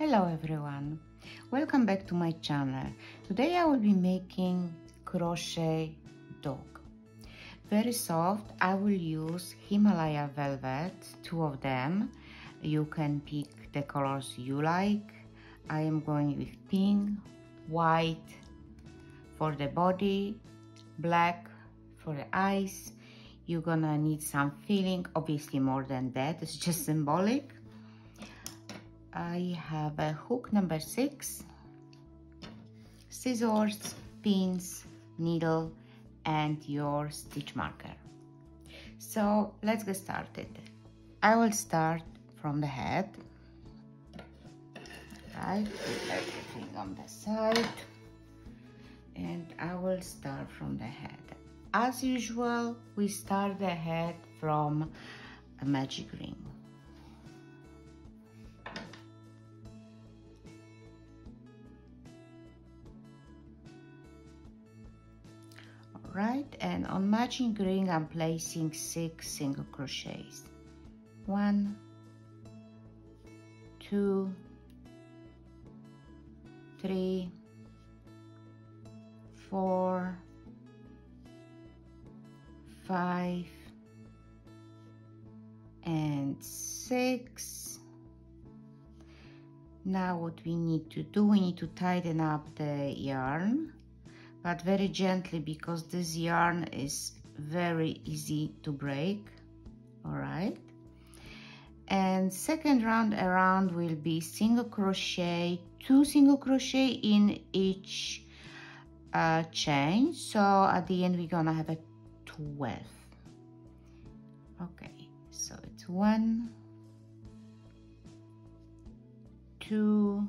Hello everyone, welcome back to my channel. Today I will be making crochet dog. Very soft, I will use Himalaya velvet, two of them. You can pick the colors you like. I am going with pink, white for the body, black for the eyes. You're gonna need some filling, obviously more than that, it's just symbolic I have a hook number six, scissors, pins, needle, and your stitch marker. So let's get started. I will start from the head. Right, put everything on the side. And I will start from the head. As usual, we start the head from a magic ring. Right? And on magic ring I'm placing six single crochets. One two three four five and six. Now what we need to do we need to tighten up the yarn but very gently because this yarn is very easy to break. All right. And second round around will be single crochet two single crochet in each uh, chain. So at the end we're gonna have a 12 okay. So it's one two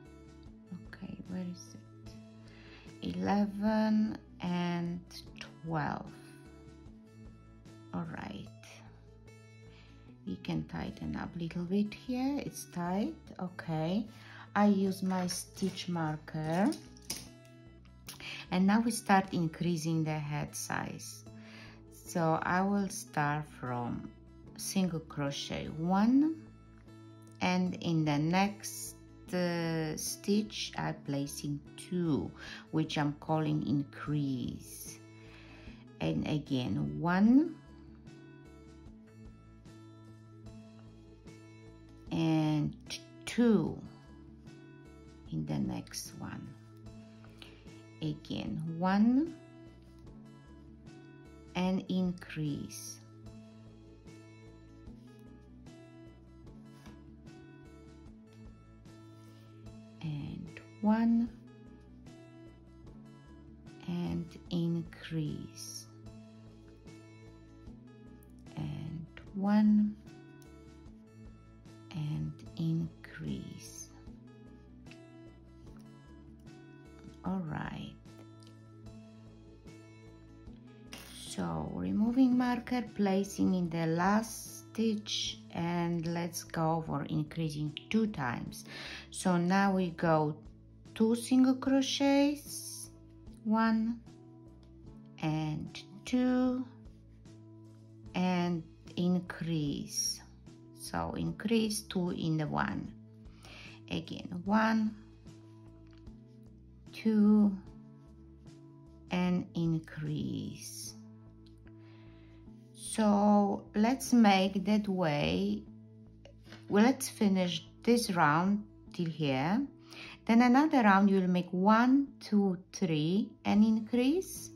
11 and 12 all right. We can tighten up a little bit here. It's tight. Okay. I use my stitch marker. And now we start increasing the head size. So I will start from single crochet one. And in the next the stitch I'm placing two which I'm calling increase. And again one. And two in the next one. Again one. And increase one and increase. And one and increase. All right. So removing marker placing in the last stitch and let's go for increasing two times. So now we go two single crochets one and two and increase. So increase two in the one. Again one two and increase so let's make that way. Well, let's finish this round till here. Then another round you'll make one two three and increase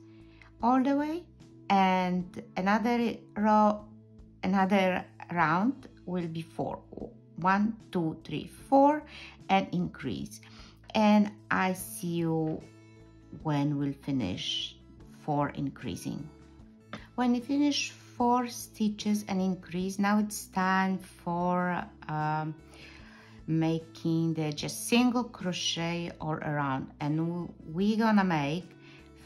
all the way. And another row another round will be four. one two three four and increase. And i see you when we'll finish four increasing. When you finish four stitches and increase. Now it's time for um, making the just single crochet all around. And we're gonna make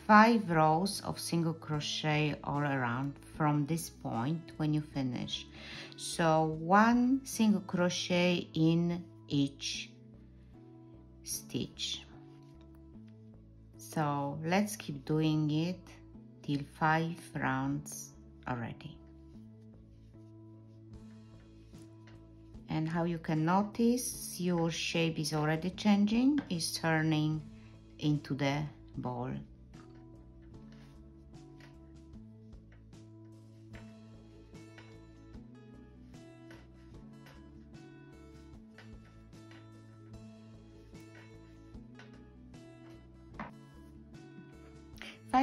five rows of single crochet all around from this point when you finish. So one single crochet in each stitch. So let's keep doing it till five rounds already and how you can notice your shape is already changing. Is turning into the ball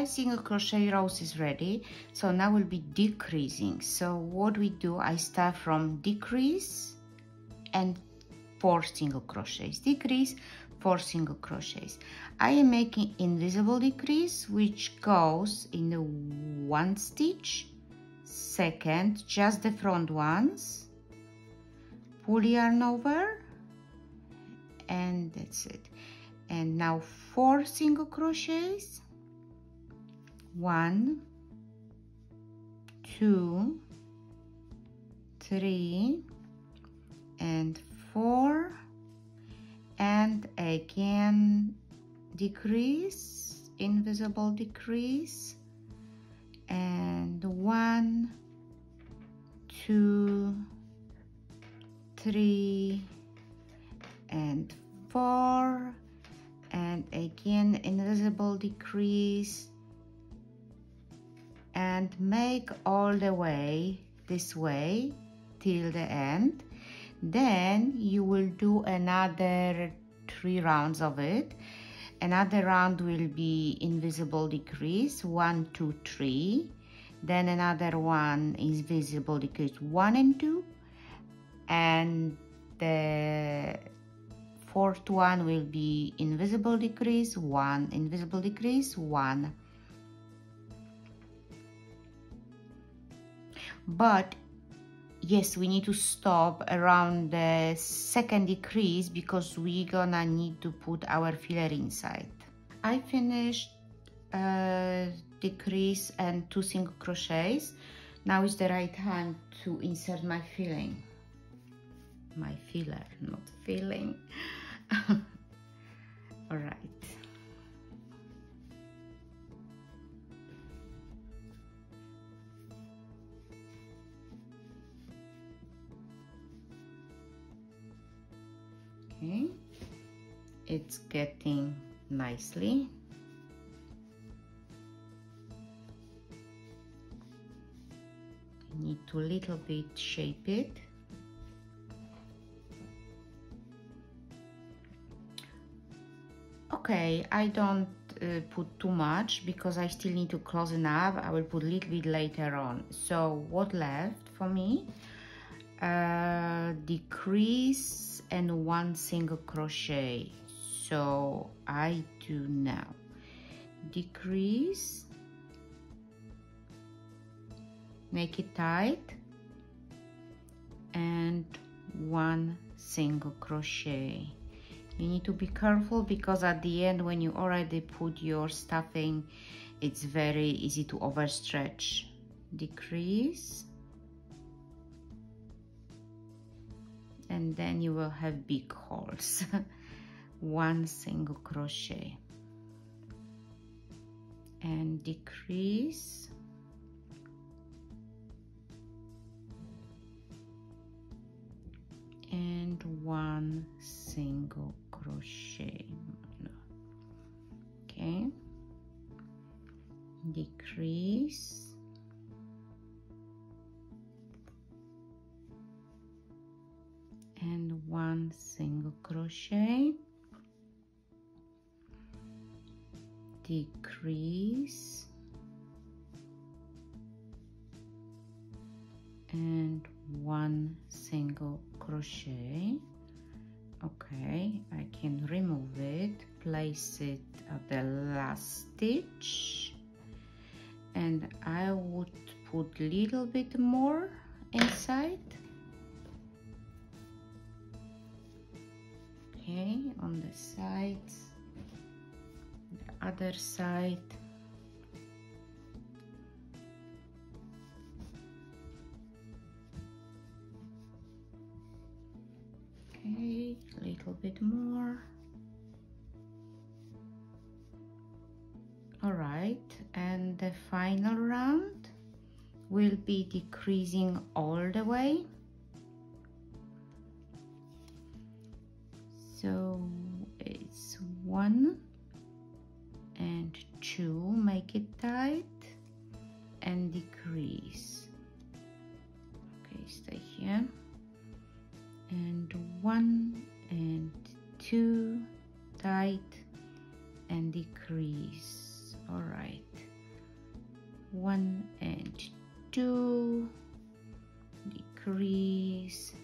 single crochet rows is ready so now we'll be decreasing. So what we do I start from decrease and four single crochets. Decrease four single crochets. I am making invisible decrease which goes in the one stitch second just the front ones pull yarn over and that's it. And now four single crochets one two three and four. And again decrease invisible decrease. And one two three and four. And again invisible decrease and make all the way this way till the end. Then you will do another three rounds of it. Another round will be invisible decrease one two three. Then another one is visible decrease one and two. And the fourth one will be invisible decrease one invisible decrease one but yes we need to stop around the second decrease because we're gonna need to put our filler inside. I finished uh, decrease and two single crochets. Now is the right time to insert my filling. My filler not filling. All right okay. It's getting nicely. Need to little bit shape it. Okay I don't uh, put too much because I still need to close up. I will put a little bit later on. So what left for me? Uh, decrease and one single crochet. So I do now. Decrease. Make it tight. And one single crochet. You need to be careful because at the end when you already put your stuffing it's very easy to overstretch. Decrease and then you will have big holes. One single crochet. And decrease. And one single crochet. Okay. Decrease and one single crochet. Decrease. And one single crochet. Okay I can remove it place it at the last stitch. And I would put little bit more inside okay on the sides the other side. Okay a little bit more. All right and the final round will be decreasing all the way so it's one and two. Make it tight and decrease. Okay stay here. And one and two tight and decrease. All right. One and two decrease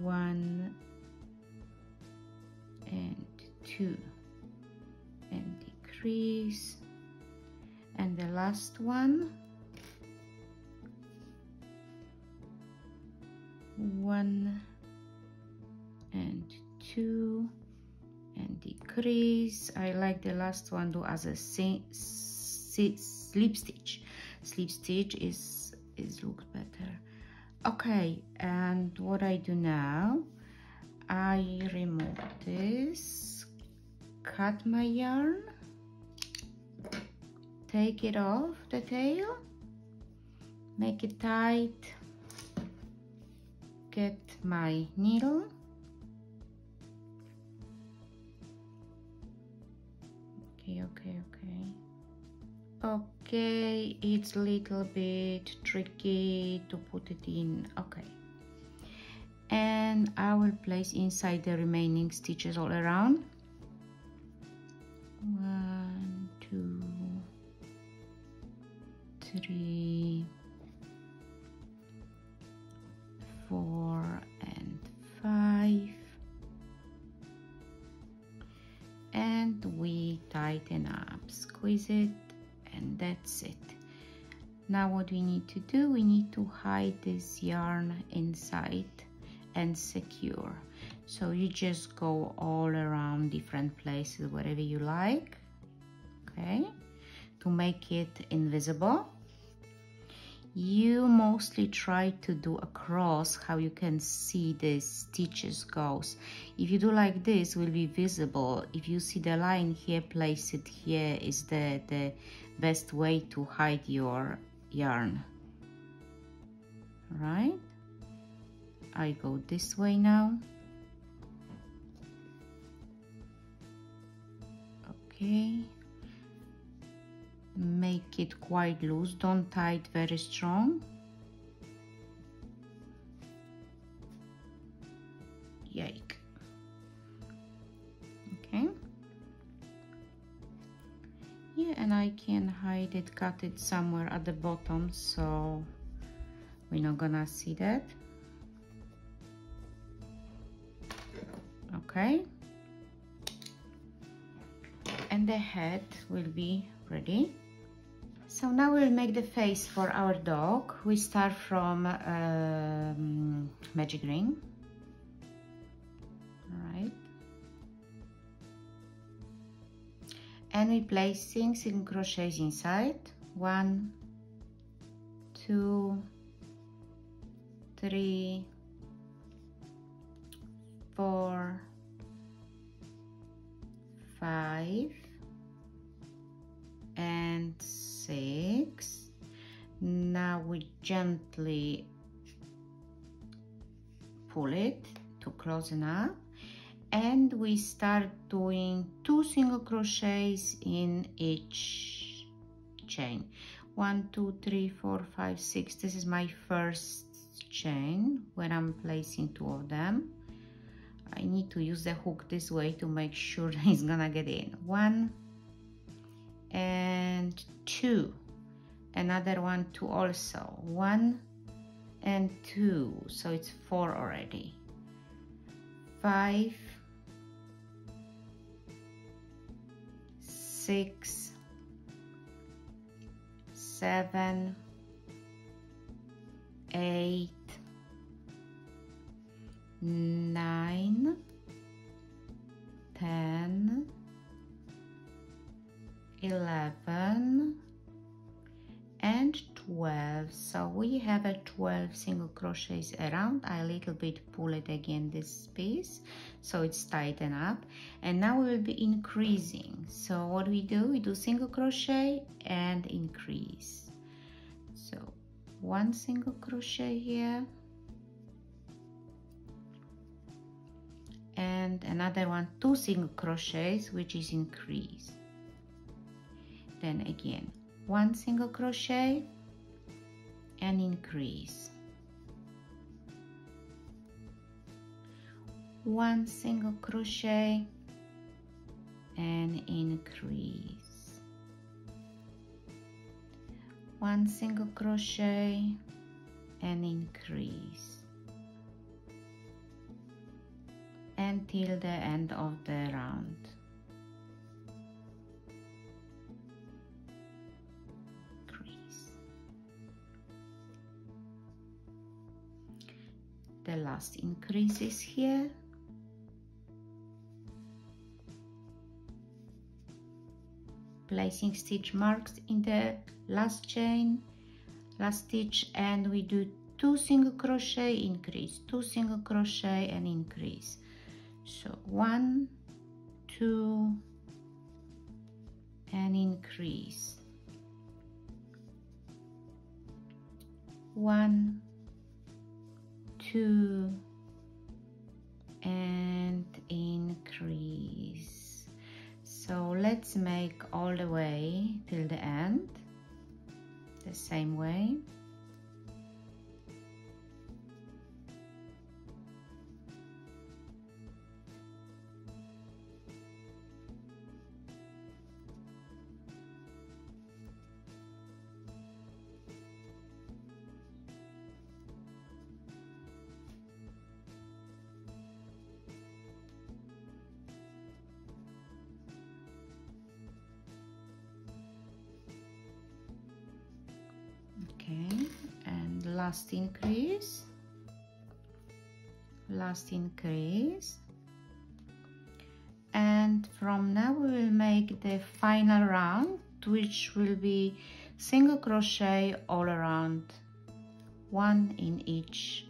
one and two and decrease. And the last one one and two and decrease. I like the last one do as a slip stitch slip stitch is is looks better okay and what I do now I remove this cut my yarn take it off the tail make it tight get my needle okay okay okay. Okay it's a little bit tricky to put it in. Okay. And I will place inside the remaining stitches all around. One two three four and five. And we tighten up. Squeeze it and that's it. Now what we need to do we need to hide this yarn inside and secure. So you just go all around different places wherever you like okay? To make it invisible. You mostly try to do across how you can see the stitches goes. If you do like this will be visible. If you see the line here place it here is the the best way to hide your yarn. Right? I go this way now. Okay. Make it quite loose. Don't tie it very strong. Yike. Okay and I can hide it cut it somewhere at the bottom so we're not gonna see that okay and the head will be ready so now we'll make the face for our dog. We start from um, magic ring. Alright. And we placing single crochets inside. One, two, three, four, five, and six now we gently pull it to close enough and we start doing two single crochets in each chain. One two three four five six. This is my first chain when I'm placing two of them. I need to use the hook this way to make sure it's gonna get in. One and two. Another one two also. One and two. So it's four already. Five six seven eight nine ten eleven and 12 so we have a 12 single crochets around. I a little bit pull it again this piece so it's tightened up. And now we will be increasing. So what we do we do single crochet and increase. So one single crochet here. And another one two single crochets which is increase. Then again one single crochet and increase. One single crochet and increase. One single crochet and increase. Until the end of the round the last increases here. Placing stitch marks in the last chain last stitch and we do two single crochet increase two single crochet and increase. So one two and increase. One two and increase. So let's make all the way till the end the same way last increase. Last increase. And from now we will make the final round which will be single crochet all around one in each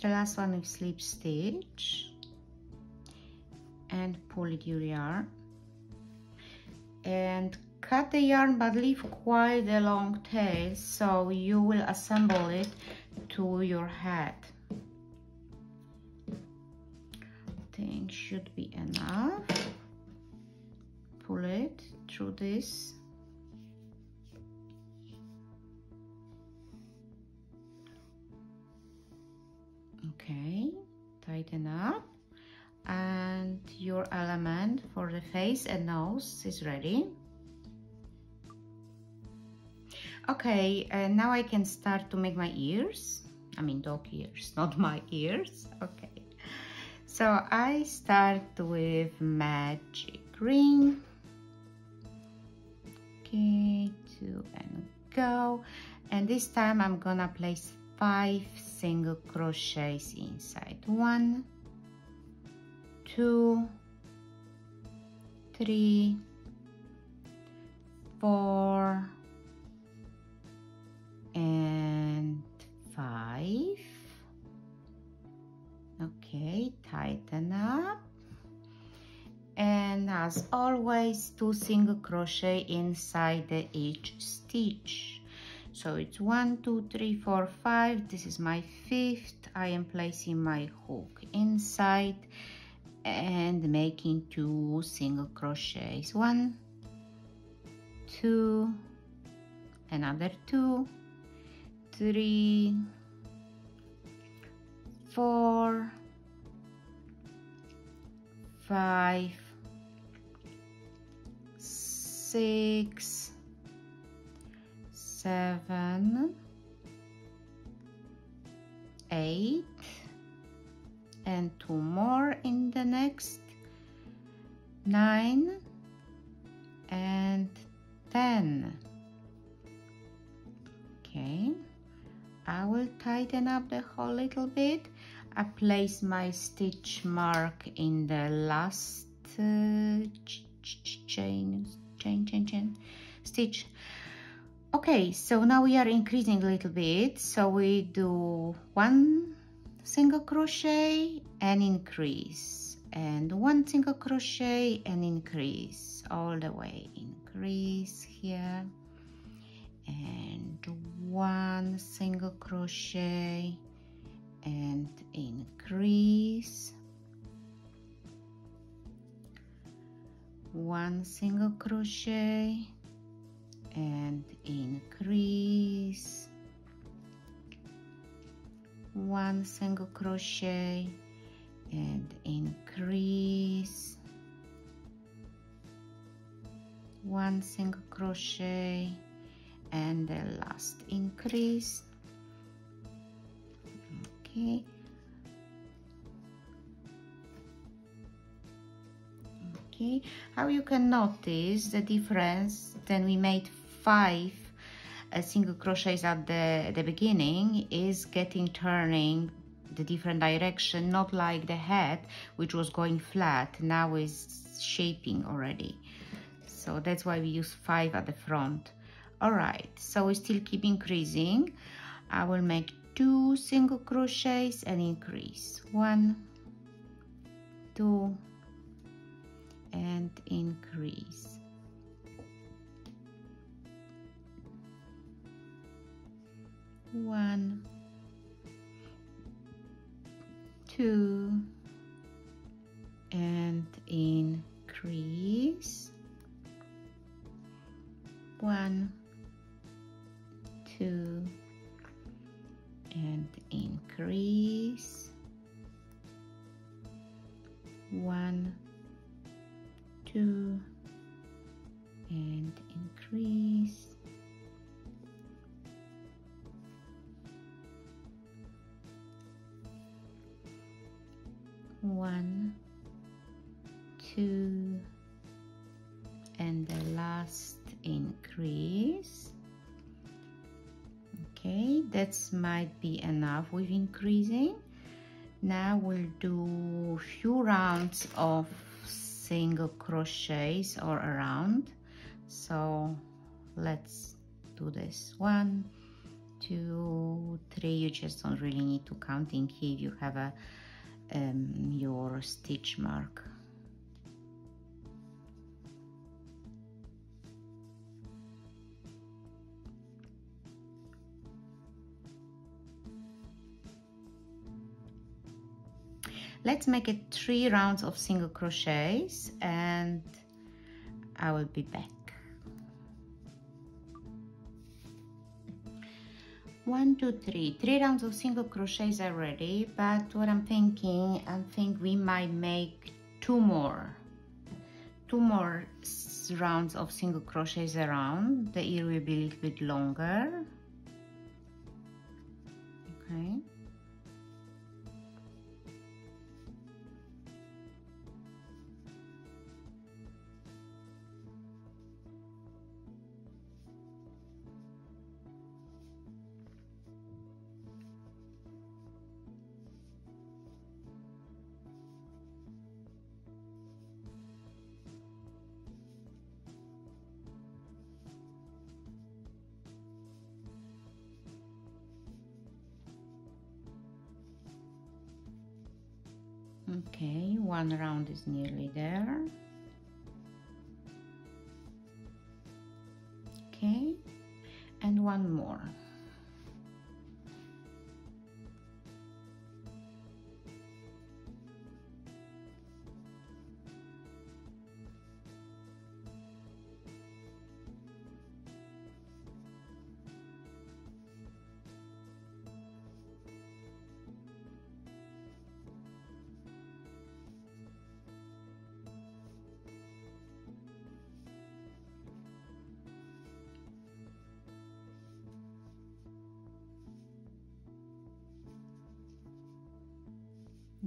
the last one with slip stitch and pull it your yarn. And cut the yarn but leave quite a long tail so you will assemble it to your head. Think should be enough. Pull it through this okay tighten up. And your element for the face and nose is ready. Okay now I can start to make my ears. I mean dog ears not my ears. Okay. So I start with magic ring. Okay two and go. And this time I'm gonna place five single crochets inside. One two three four and five. Okay tighten up. And as always two single crochet inside each stitch so it's one two three four five. This is my fifth. I am placing my hook inside and making two single crochets. One two another two three four five six seven eight and two more in the next nine and ten. Okay. I will tighten up the hole a little bit. I place my stitch mark in the last uh, chain chain chain chain stitch okay so now we are increasing a little bit. So we do one single crochet and increase and one single crochet and increase all the way. Increase here and one single crochet and increase. One single crochet and increase. One single crochet and increase. One single crochet and the last increase. Okay. Okay. How you can notice the difference then we made five a single crochets at the, the beginning is getting turning the different direction not like the head which was going flat now is shaping already. So that's why we use five at the front. All right so we still keep increasing. I will make two single crochets and increase. One two and increase one two and increase. One two and increase. One two and increase one two and the last increase. Okay that's might be enough with increasing. Now we'll do few rounds of single crochets or around. So let's do this. One two three. You just don't really need to count in here. You have a um, your stitch mark. Let's make it three rounds of single crochets and I will be back one two three. Three rounds of single crochets already but what i'm thinking i think we might make two more. Two more rounds of single crochets around. The ear will be a little bit longer. Okay one round is nearly there. Okay. And one more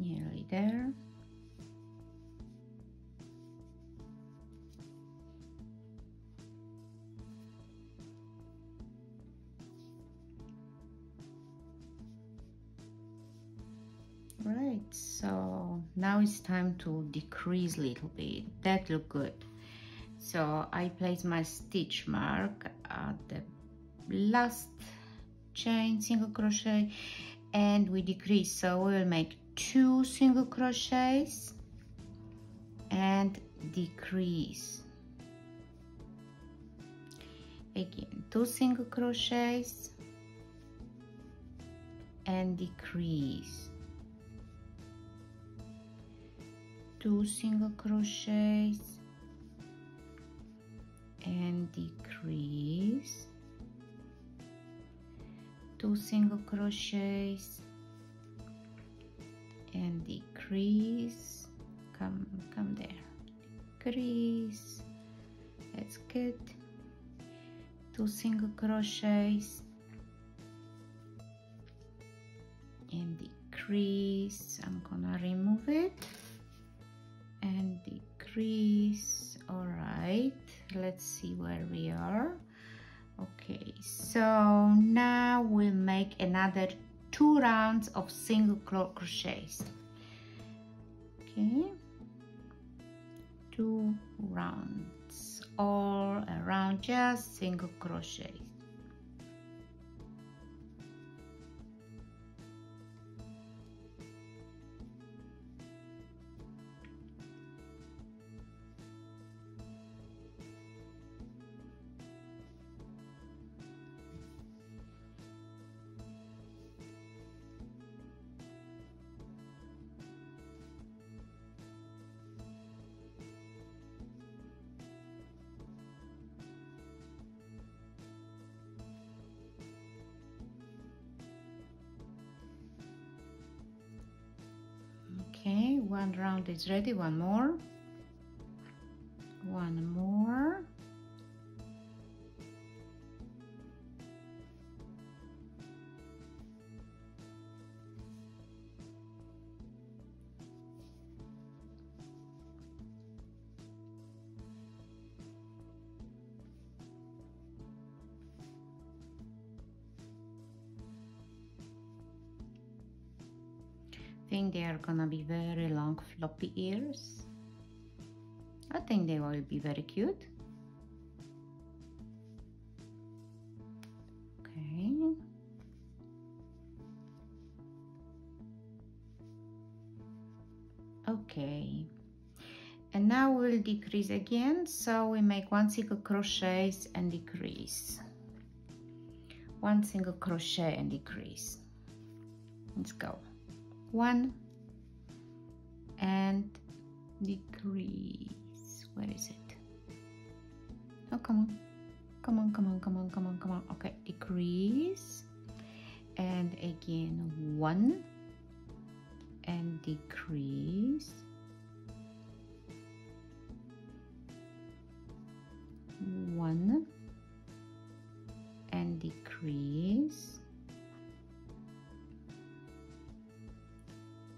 nearly there. Right so now it's time to decrease a little bit. That look good. So I place my stitch mark at the last chain single crochet and we decrease. So we'll make two single crochets and decrease. Again two single crochets and decrease. Two single crochets and decrease. Two single crochets and decrease. Come come there. Decrease. That's good. Two single crochets. And decrease. I'm gonna remove it. And decrease. All right. Let's see where we are. Okay so now we'll make another two rounds of single crochets. Okay. Two rounds. All around just single crochet round is ready. One more. One more think they are gonna be very long floppy ears. I think they will be very cute. Okay. Okay. And now we'll decrease again. So we make one single crochet and decrease. One single crochet and decrease. Let's go one and decrease. Where is it? Oh come on. Come on come on come on come on come on. Okay decrease. And again one and decrease. One and decrease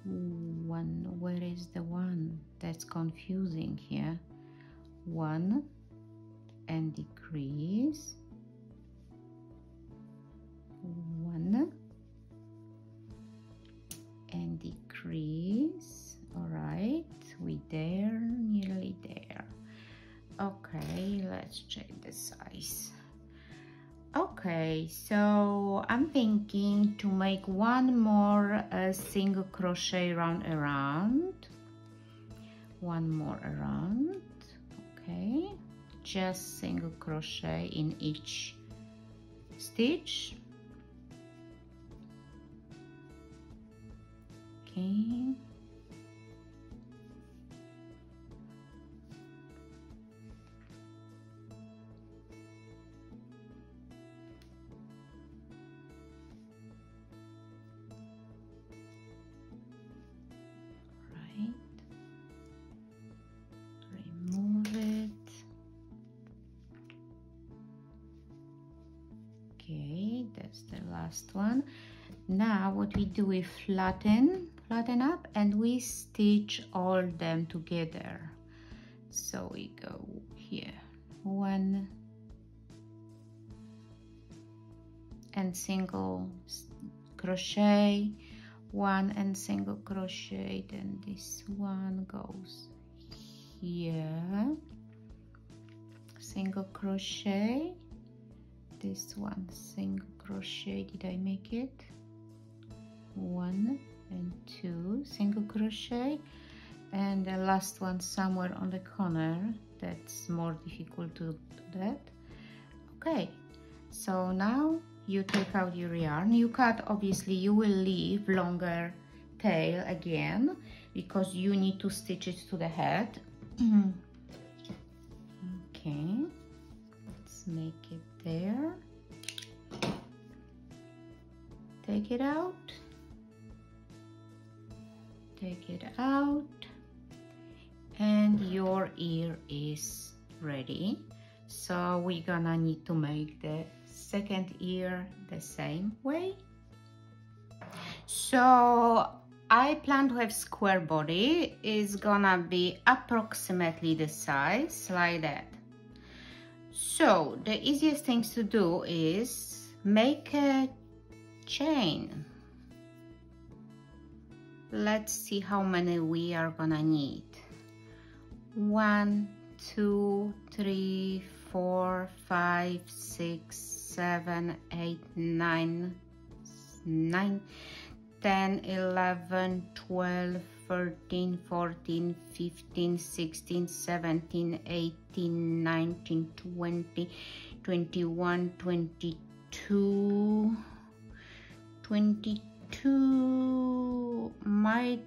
one where is the one that's confusing here? One and decrease. One and decrease. All right we there nearly there. Okay let's check the size okay so i'm thinking to make one more uh, single crochet round around. One more around. Okay just single crochet in each stitch. Okay last one. Now what we do we flatten flatten up and we stitch all them together. So we go here. One. And single crochet. One and single crochet. Then this one goes here. Single crochet this one single crochet. Did I make it? One and two single crochet. And the last one somewhere on the corner. That's more difficult to do that. Okay. So now you take out your yarn. You cut obviously you will leave longer tail again because you need to stitch it to the head. Okay. Let's make it there. Take it out. Take it out. And your ear is ready. So we're gonna need to make the second ear the same way. So I plan to have square body. Is gonna be approximately the size like that so the easiest things to do is make a chain. Let's see how many we are gonna need. One two three four five six seven eight nine nine 10 11 12 13 14 15 16 17 18 19 20 21 22 22 my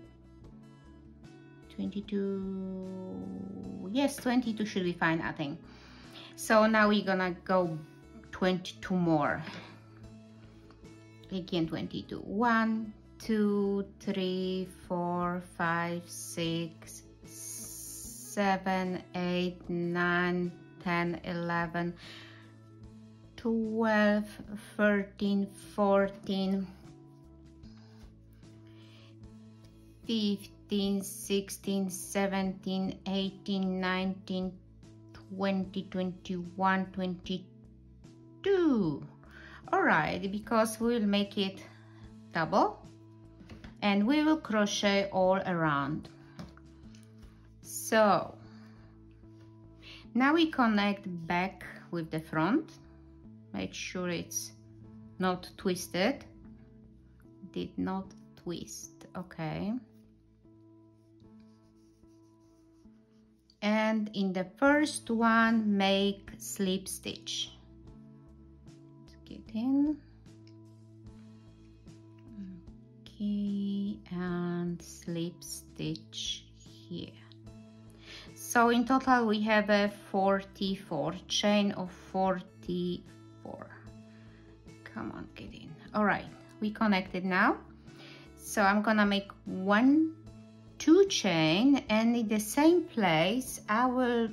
22 yes 22 should be fine I think. So now we're gonna go 22 more. Again 22 1 2 3 4 5 6 7 8 9 10 11 12 13 14 15 16 17 18 19 20 21 22 all right because we'll make it double and we will crochet all around. So now we connect back with the front. Make sure it's not twisted. Did not twist okay. And in the first one make slip stitch. Let's get in slip stitch here. So in total we have a 44 chain of 44 come on get in. All right we connected now. So I'm gonna make one two chain and in the same place I will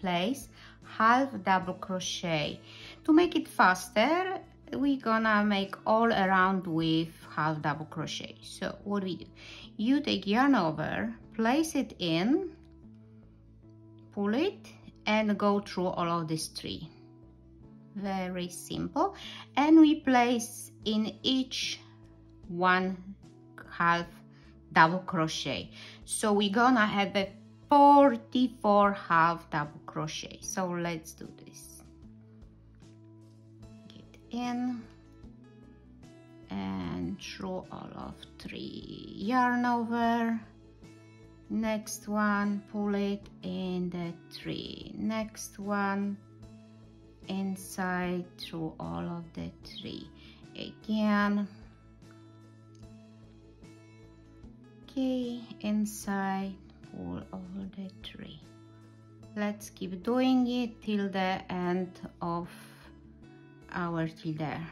place half double crochet. To make it faster we're gonna make all around with half double crochet. So what do we do? You take yarn over place it in pull it and go through all of these three. Very simple. And we place in each one half double crochet. So we're gonna have a 44 half double crochet. So let's do this. Get in and through all of three yarn over. Next one pull it in the three next one inside through all of the three again. Okay inside pull all the three let's keep doing it till the end of our till there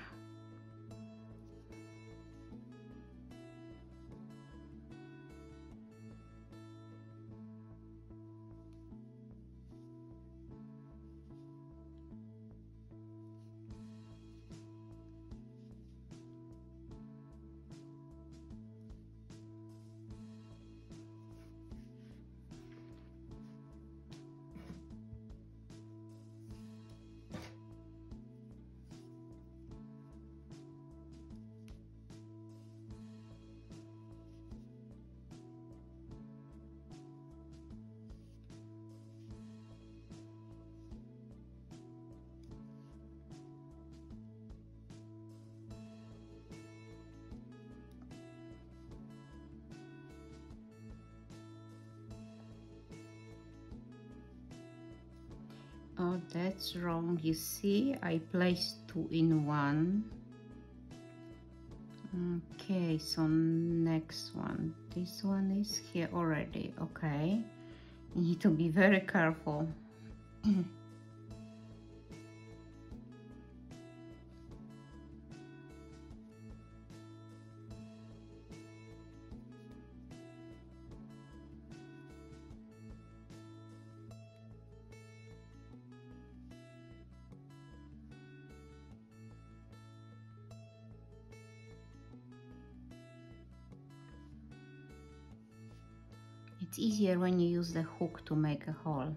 wrong you see. I placed two in one. Okay so next one. This one is here already okay. You need to be very careful It's easier when you use the hook to make a hole.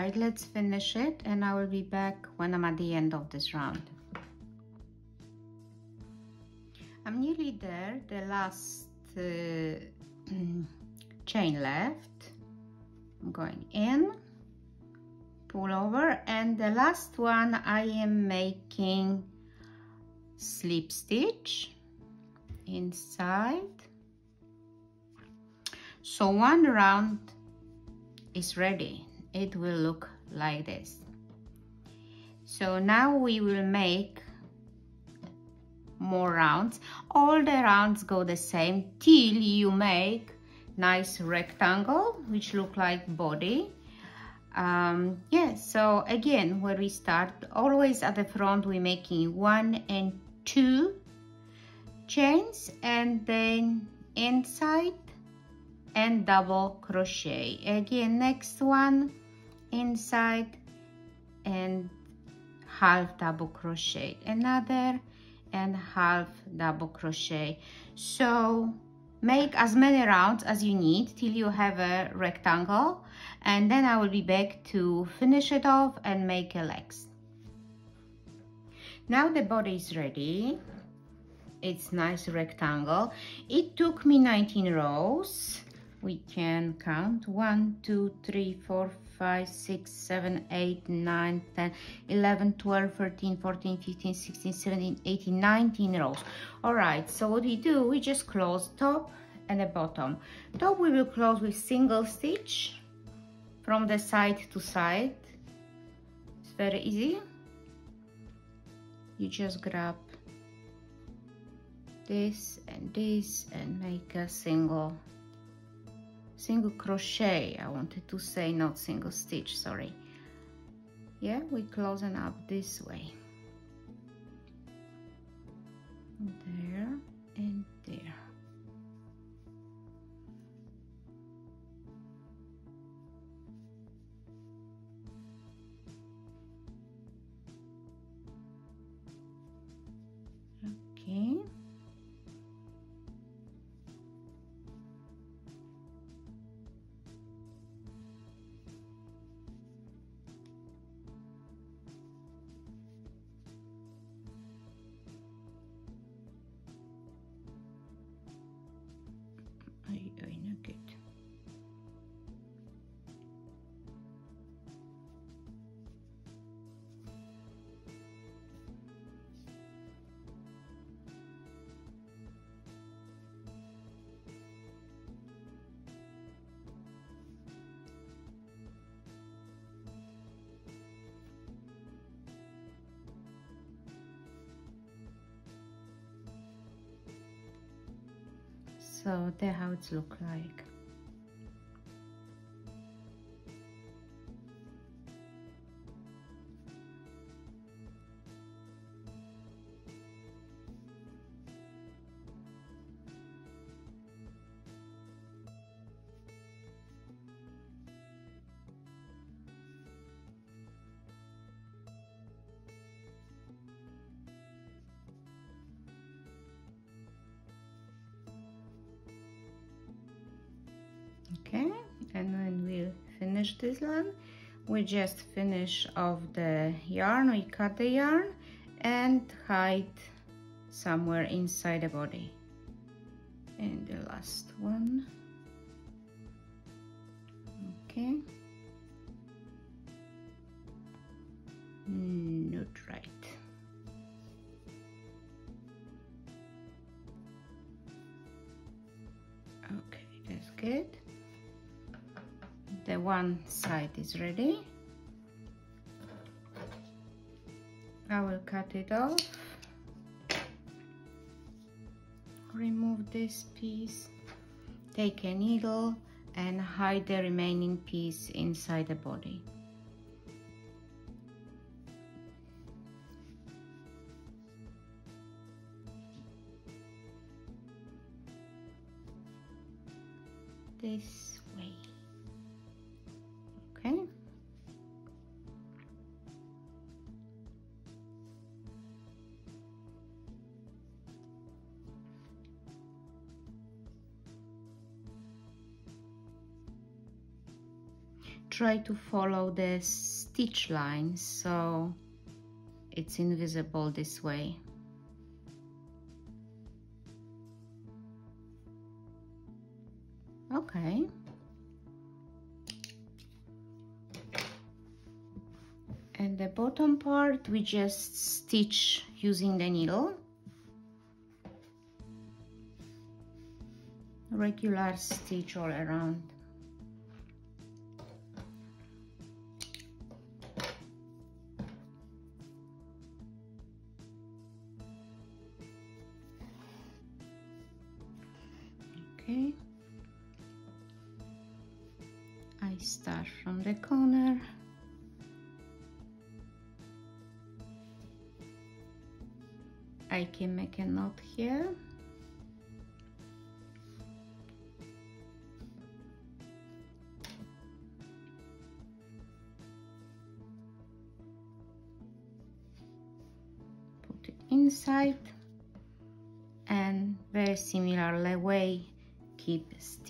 Right let's finish it and i will be back when i'm at the end of this round. I'm nearly there. The last uh, chain left. I'm going in. Pull over. And the last one i am making slip stitch inside. So one round is ready it will look like this. So now we will make more rounds. All the rounds go the same till you make nice rectangle which look like body. Um yeah so again where we start always at the front we're making one and two chains and then inside and double crochet. Again next one inside and half double crochet another and half double crochet. So make as many rounds as you need till you have a rectangle and then I will be back to finish it off and make a legs. Now the body is ready. It's nice rectangle. It took me 19 rows. We can count 1 2 3 4 5 6 7 8 9 10 11 12 13 14 15 16 17 18 19 rows. All right so what we do we just close top and the bottom. Top we will close with single stitch from the side to side. It's very easy. You just grab this and this and make a single single crochet. I wanted to say not single stitch sorry. Yeah we closing up this way. There and there. Okay so that's how it look like this one. We just finish off the yarn. We cut the yarn and hide somewhere inside the body. And the last one. Okay. Not right. Okay that's good the one side is ready. I will cut it off. Remove this piece. Take a needle and hide the remaining piece inside the body. This try to follow the stitch line so it's invisible this way. Okay. And the bottom part we just stitch using the needle. Regular stitch all around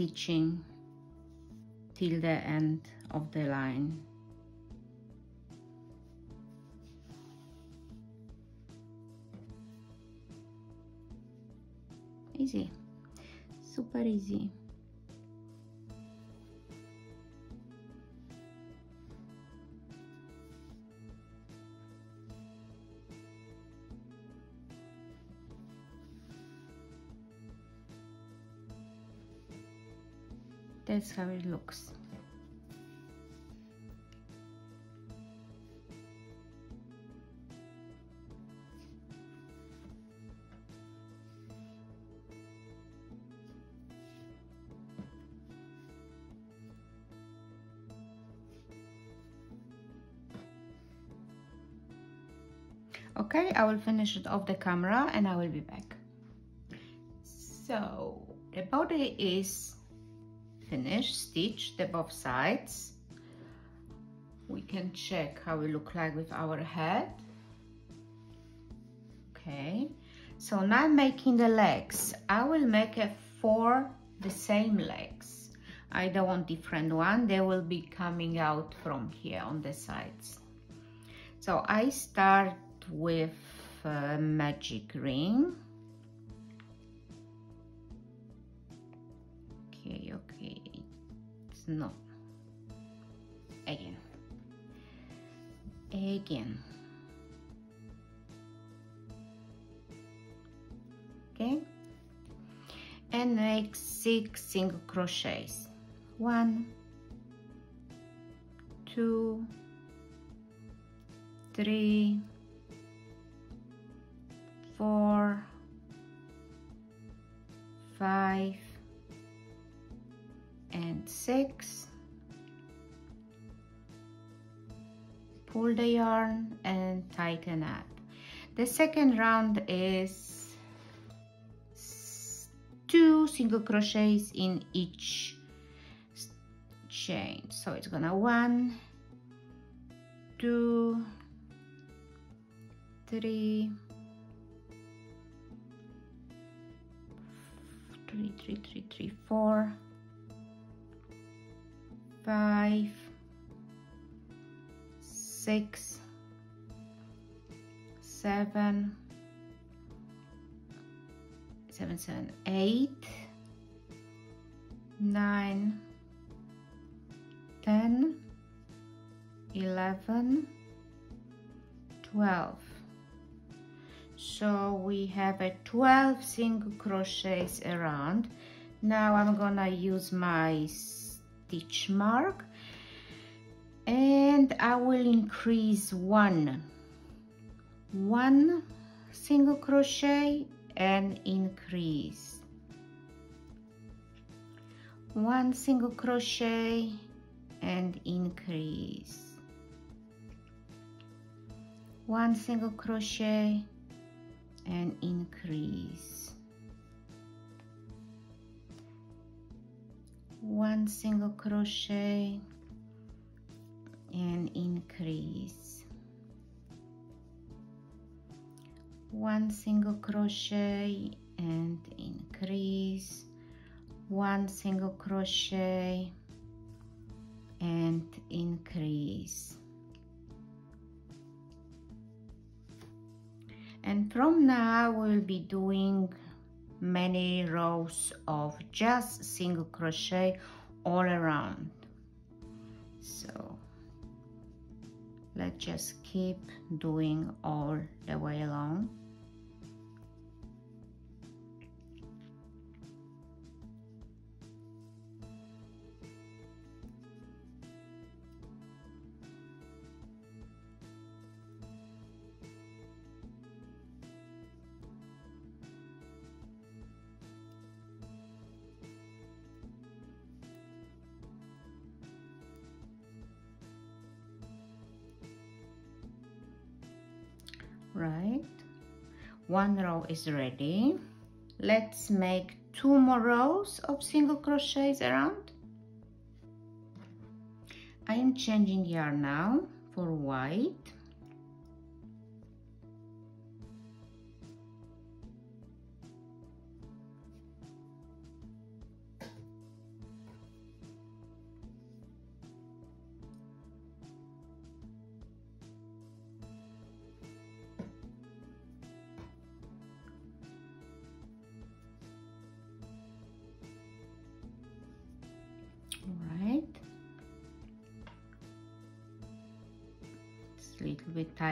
stitching till the end of the line. Easy. Super easy that's how it looks okay I will finish it off the camera and I will be back. So the body is finished stitch the both sides. We can check how it look like with our head. Okay. So now making the legs. I will make it for the same legs. I don't want different one. They will be coming out from here on the sides. So I start with uh, magic ring not again. Again. Okay. And make six single crochets. One two three four, five, and six. Pull the yarn and tighten up. The second round is two single crochets in each chain. So it's gonna one, two, three, three, three, three, three, four, five, six, seven, seven, seven, eight, nine, ten, eleven, twelve. So we have a 12 single crochets around. Now I'm gonna use my stitch mark. And I will increase one. One single crochet and increase. One single crochet and increase. One single crochet and increase one single crochet and increase. One single crochet and increase. One single crochet and increase. And from now we'll be doing many rows of just single crochet all around. So let's just keep doing all the way along one row is ready. Let's make two more rows of single crochets around. I am changing yarn now for white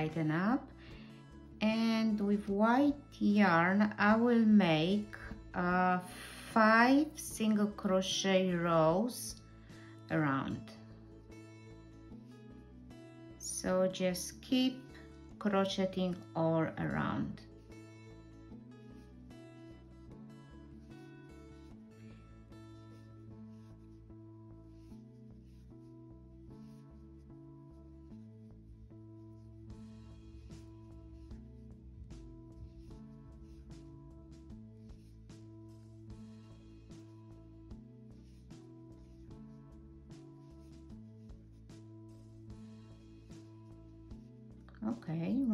tighten up. And with white yarn I will make uh, five single crochet rows around. So just keep crocheting all around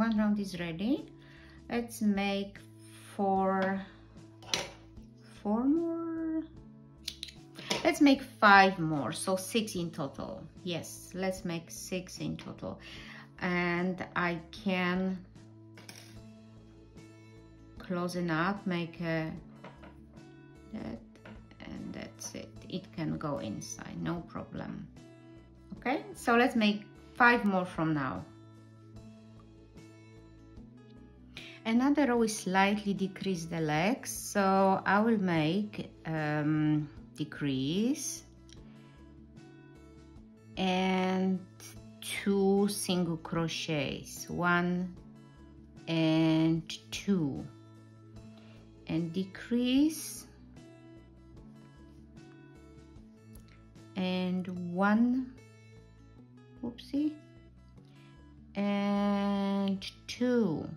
one round is ready. Let's make four four more. Let's make five more so six in total. Yes let's make six in total. And I can close it up make a that and that's it. It can go inside no problem. Okay so let's make five more from now another row is slightly decrease the legs so I will make um, decrease and two single crochets one and two and decrease and one whoopsie and two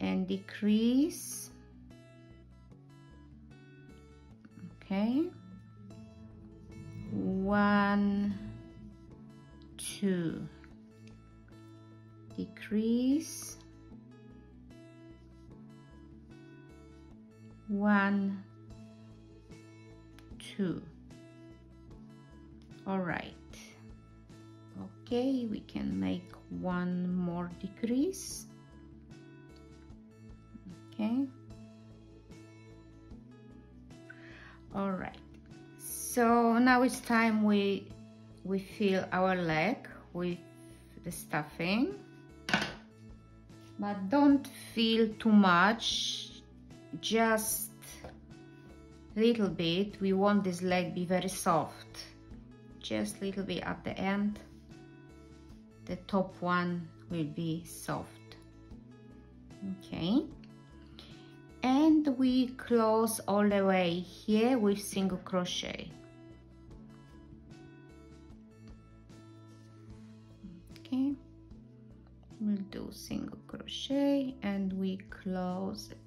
and decrease. Okay. One two. Decrease. One two. All right. Okay we can make one more decrease okay. All right. So now it's time we we fill our leg with the stuffing. But don't fill too much. Just little bit. We want this leg be very soft. Just little bit at the end. The top one will be soft. Okay and we close all the way here with single crochet. Okay. We'll do single crochet and we close it.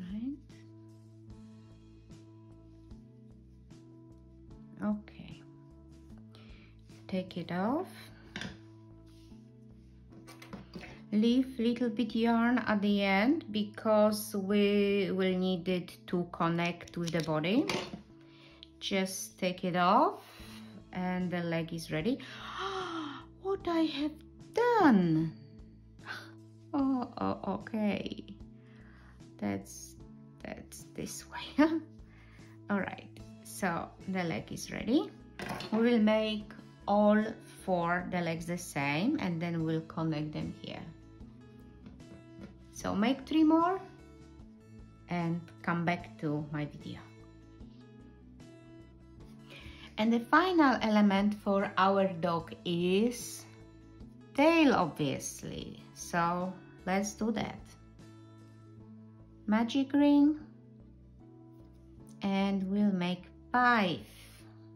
Okay take it off. Leave little bit yarn at the end because we will need it to connect with the body. Just take it off and the leg is ready. What I have done? Oh, oh okay. That's that's this way. All right. So the leg is ready. We will make all four the legs the same and then we'll connect them here. So make three more and come back to my video. And the final element for our dog is tail obviously. So let's do that. Magic ring. And we'll make five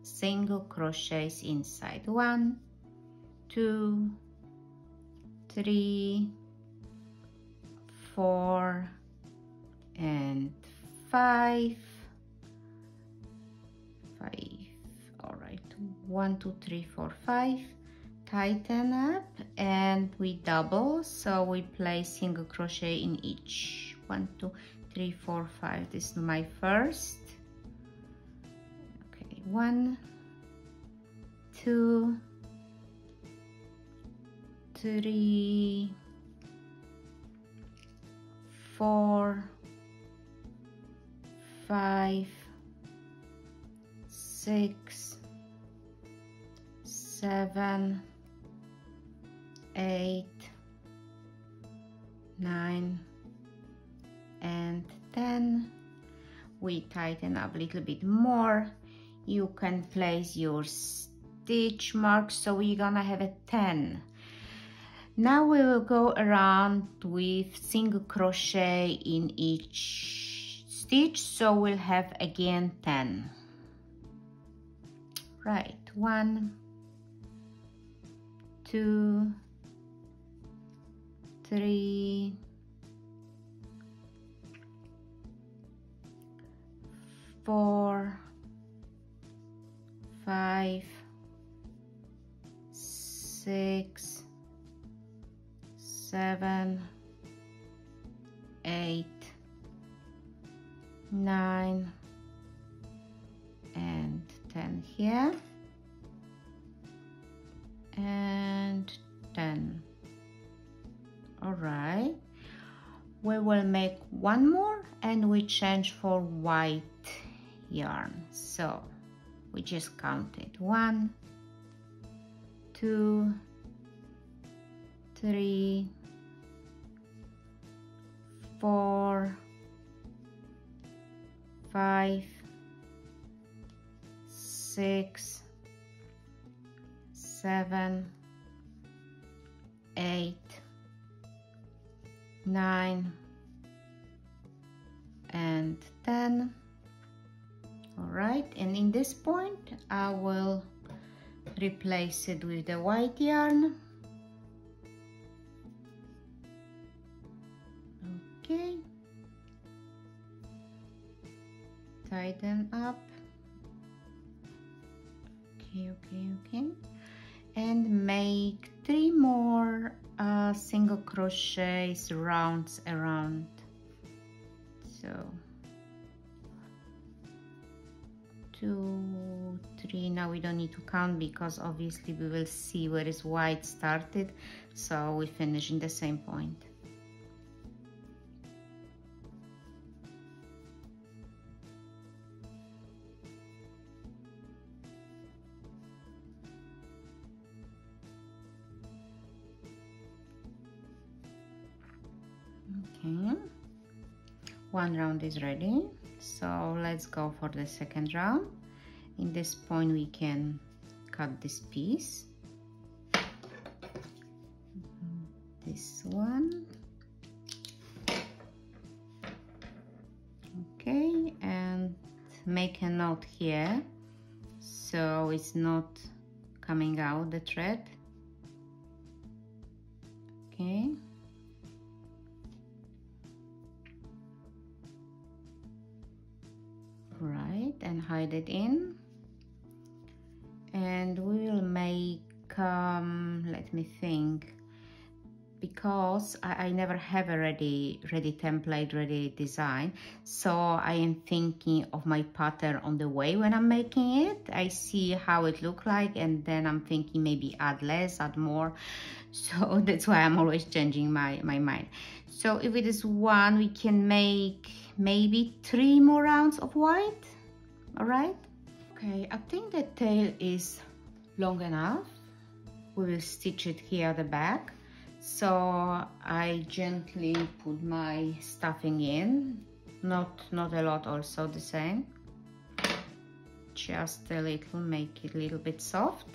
single crochets inside. One two three four and five. Five. All right. One two three four five. Tighten up and we double. So we place single crochet in each. One two three four five. This is my first one two three four five six seven eight nine and 10 we tighten up a little bit more you can place your stitch marks so we're gonna have a 10 now we will go around with single crochet in each stitch so we'll have again 10 right one two three four five six seven eight nine and 10 here and 10 all right. We will make one more and we change for white yarn. So we just counted. One two three four five six seven eight nine and ten all right and in this point I will replace it with the white yarn. Okay. Tighten up. Okay okay okay. And make three more uh, single crochets rounds around. So two three now we don't need to count because obviously we will see where is white started. So we finish in the same point. Okay. One round is ready so let's go for the second round. In this point we can cut this piece. This one. Okay and make a knot here so it's not coming out the thread. Okay hide it in. And we will make um, let me think. Because I, I, never have a ready ready template ready design. So I am thinking of my pattern on the way when I'm making it. I see how it look like and then I'm thinking maybe add less add more. So that's why I'm always changing my my mind. So if it is one we can make maybe three more rounds of white all right? Okay I think the tail is long enough. We will stitch it here at the back. So I gently put my stuffing in. Not not a lot also the same. Just a little make it a little bit soft.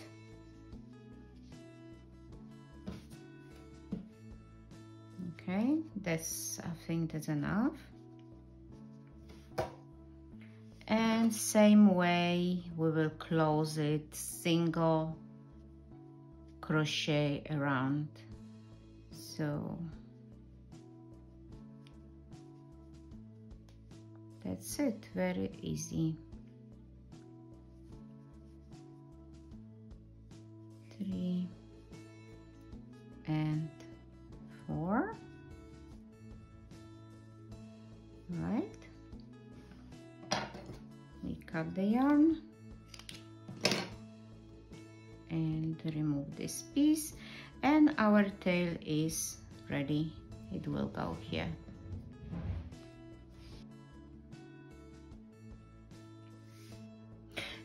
Okay that's I think that's enough and same way we will close it single crochet around. So that's it. Very easy. Three and four. Right we cut the yarn and remove this piece and our tail is ready. It will go here.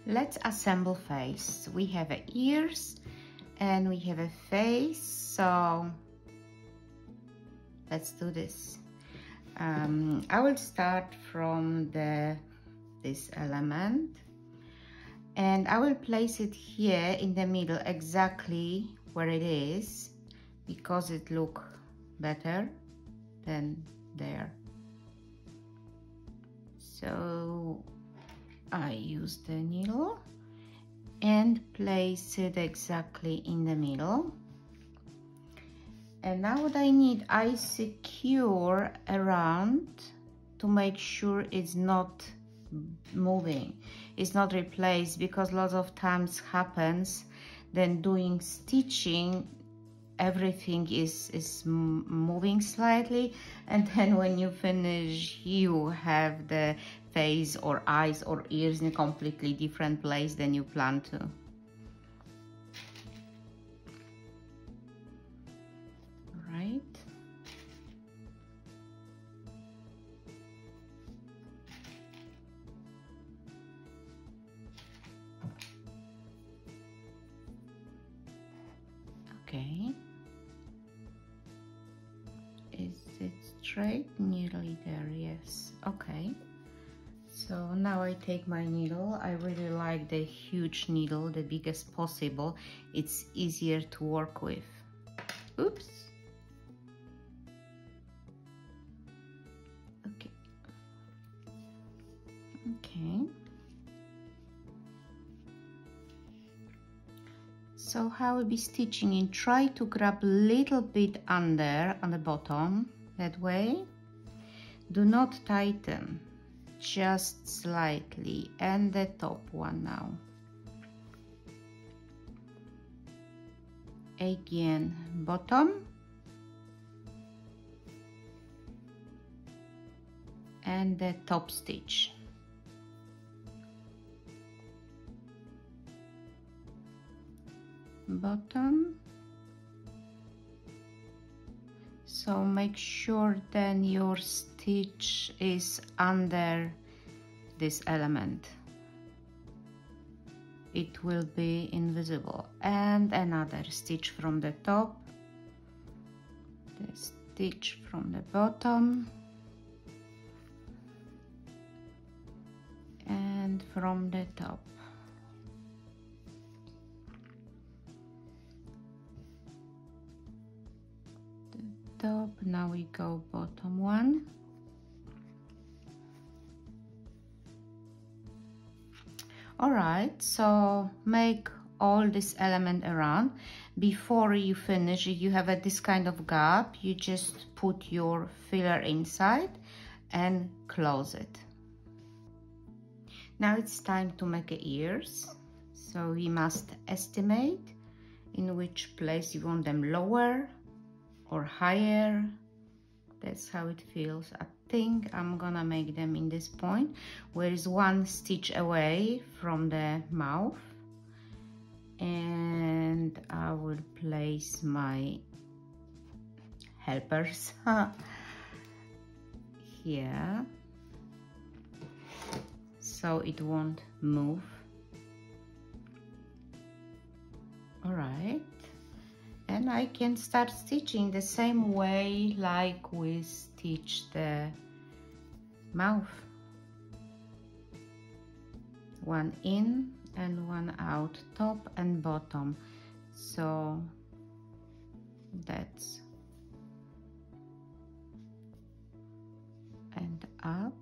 Let's assemble face. We have ears and we have a face so let's do this. Um, I will start from the this element. And I will place it here in the middle exactly where it is because it look better than there. So I use the needle and place it exactly in the middle. And now what I need I secure around to make sure it's not moving. It's not replaced because lots of times happens then doing stitching everything is is moving slightly. And then when you finish you have the face or eyes or ears in a completely different place than you plan to take my needle. I really like the huge needle the biggest possible. It's easier to work with. Oops. Okay. Okay. So how will be stitching in try to grab a little bit under on the bottom that way. Do not tighten just slightly. And the top one now. Again bottom. And the top stitch. Bottom. So make sure then your stitch is under this element. It will be invisible. And another stitch from the top. The stitch from the bottom. And from the top. Top now we go bottom one all right so make all this element around. Before you finish you have a, this kind of gap you just put your filler inside and close it. Now it's time to make ears. So we must estimate in which place you want them lower or higher. That's how it feels I think I'm gonna make them in this point where is one stitch away from the mouth. And I will place my helpers here. So it won't move. All right and I can start stitching the same way like we stitch the mouth. One in and one out top and bottom. So that's and up.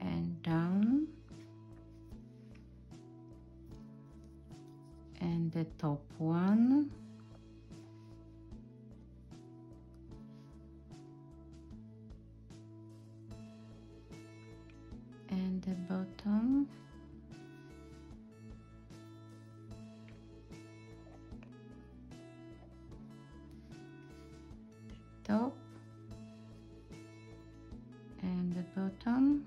And down and the top one. And the bottom. Top. And the bottom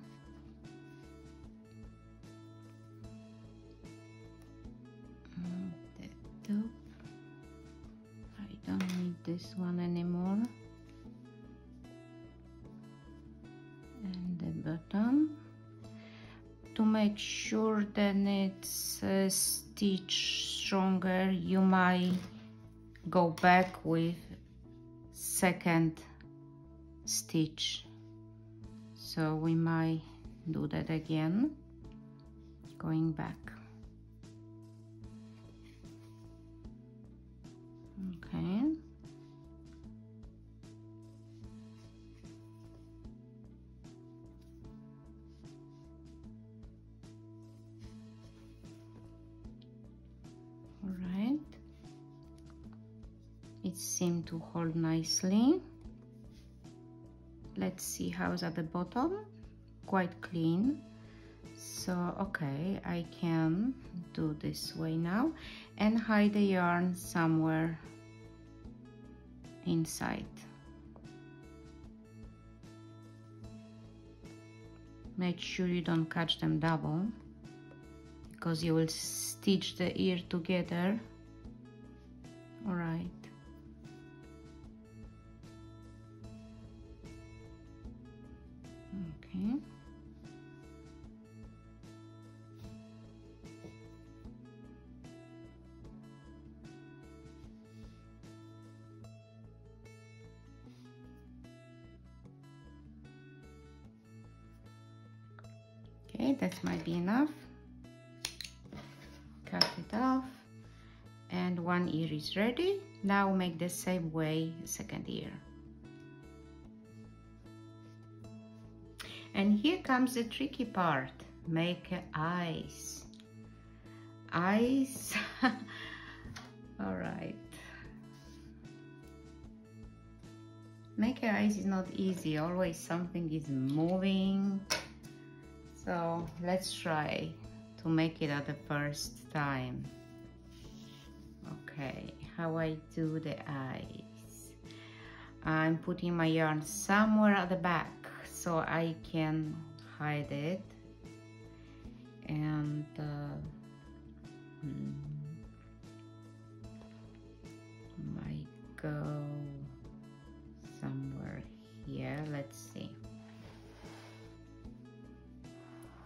this one anymore. And the bottom. To make sure that it's uh, stitch stronger you might go back with second stitch. So we might do that again going back. Okay all right it seemed to hold nicely. Let's see how's at the bottom? Quite clean. So okay I can do this way now and hide the yarn somewhere inside. Make sure you don't catch them double because you will stitch the ear together. All right okay. Okay that might be enough ear is ready. Now make the same way second ear and here comes the tricky part. Make eyes. Eyes. All right. Make eyes is not easy. Always something is moving. So let's try to make it at the first time okay how I do the eyes. I'm putting my yarn somewhere at the back so I can hide it. And uh, hmm, might go somewhere here. Let's see.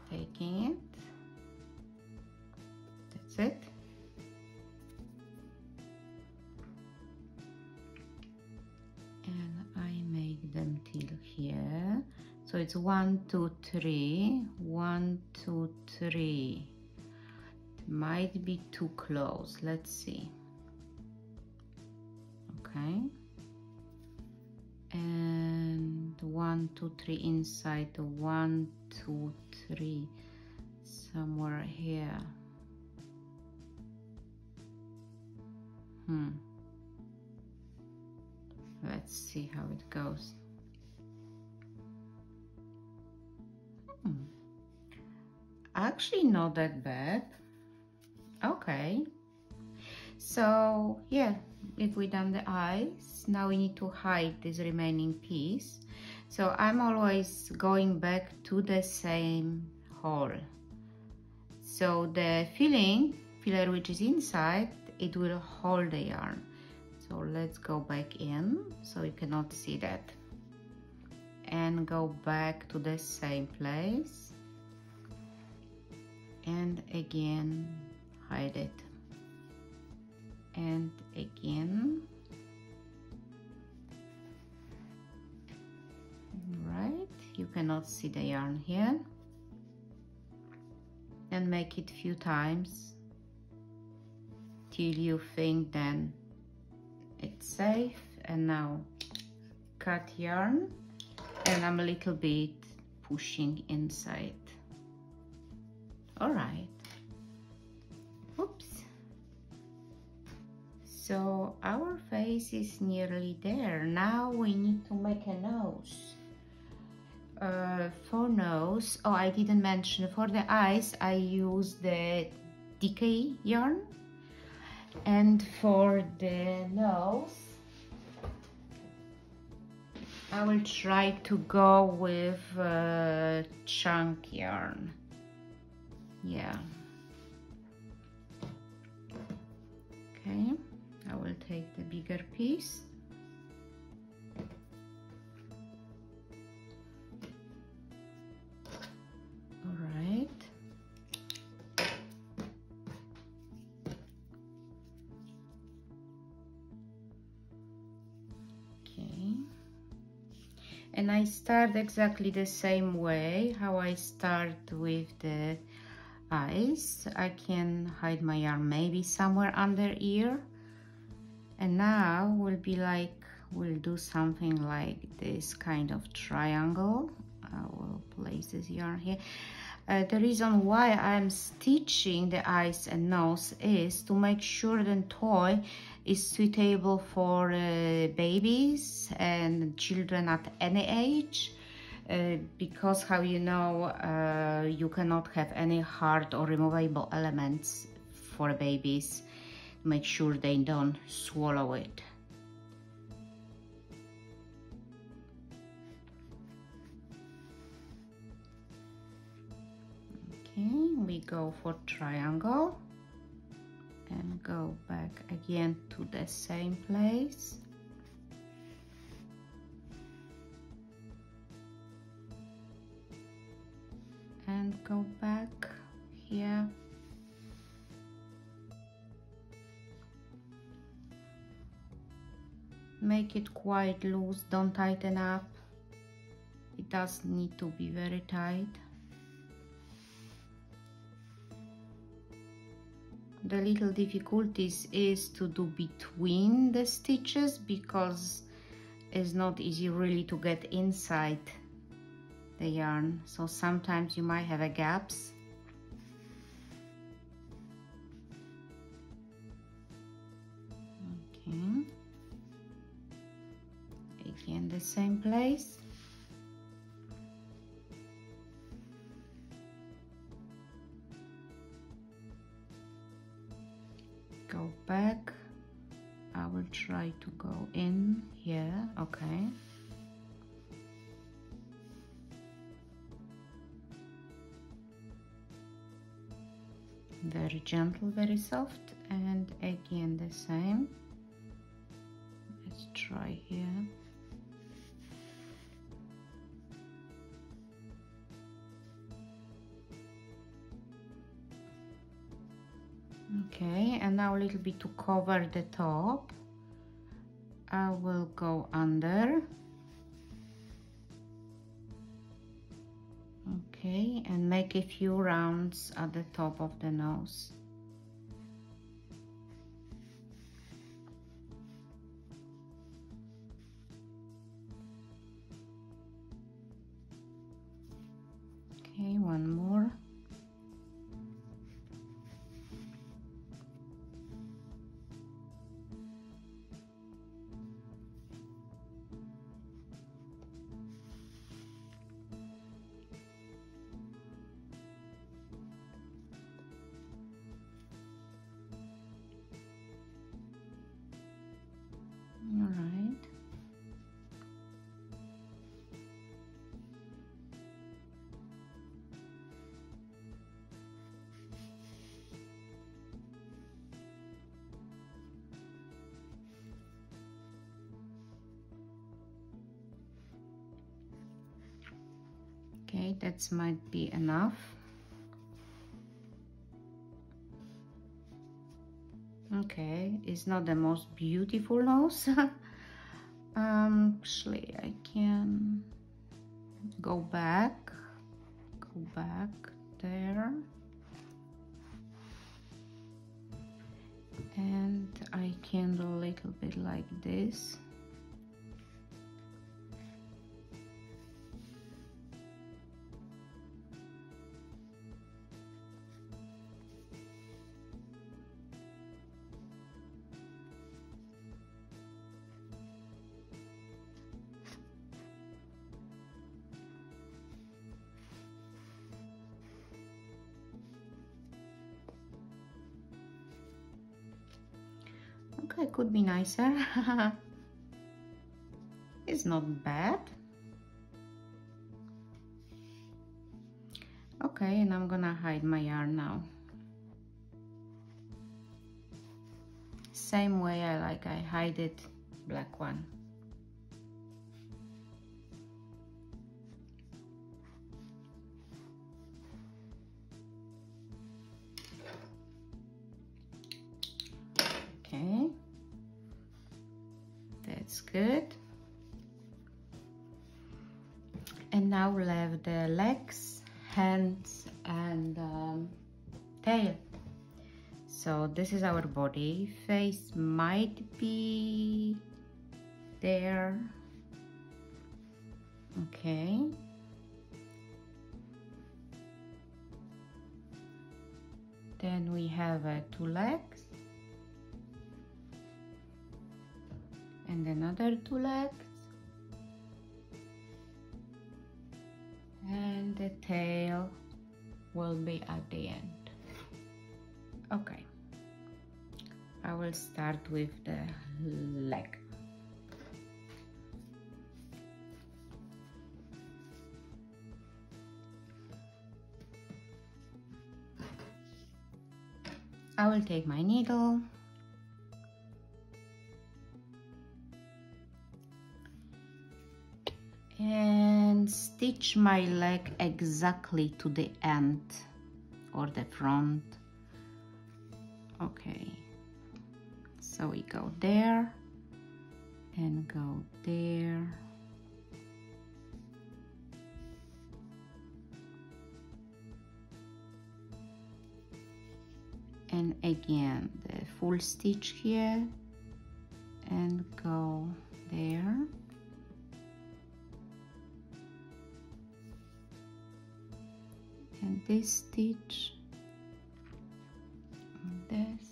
Taking it here. So it's one two three one two three. Might be too close. Let's see. Okay. And one two three inside one two three somewhere here. Hmm. Let's see how it goes hmm. actually not that bad. Okay. So yeah if we done the eyes now we need to hide this remaining piece. So I'm always going back to the same hole. So the filling filler which is inside it will hold the yarn. So let's go back in so you cannot see that and go back to the same place. And again hide it. And again. Right you cannot see the yarn here. And make it few times till you think then it's safe. And now cut yarn and I'm a little bit pushing inside. All right. Oops. So our face is nearly there. Now we need to make a nose. Uh, for nose. Oh I didn't mention for the eyes I use the DK yarn. And for the nose I will try to go with uh, chunk yarn yeah. Okay. I will take the bigger piece. All right and I start exactly the same way how I start with the eyes. I can hide my yarn maybe somewhere under ear and now will be like we'll do something like this kind of triangle. I will place this yarn here. Uh, the reason why I'm stitching the eyes and nose is to make sure the toy is suitable for uh, babies and children at any age uh, because how you know uh, you cannot have any hard or removable elements for babies. Make sure they don't swallow it. Okay we go for triangle and go back again to the same place. And go back here. Make it quite loose. Don't tighten up. It does need to be very tight the little difficulties is to do between the stitches because it's not easy really to get inside the yarn. So sometimes you might have a gaps. Okay. Again the same place go back. I will try to go in here okay. Very gentle very soft and again the same. Let's try here okay and now a little bit to cover the top. I will go under. Okay and make a few rounds at the top of the nose. Okay one more that might be enough. Okay it's not the most beautiful nose. Um actually I can go back go back there. And I can do a little bit like this could be nicer. It's not bad. Okay and I'm gonna hide my yarn now. Same way I like I hide it black one this is our body. Face might be there. Okay. Then we have uh, two legs. And another two legs. And the tail will be at the end. Okay I will start with the leg. I will take my needle. And stitch my leg exactly to the end or the front. Okay so we go there and go there. And again the full stitch here and go there. And this stitch this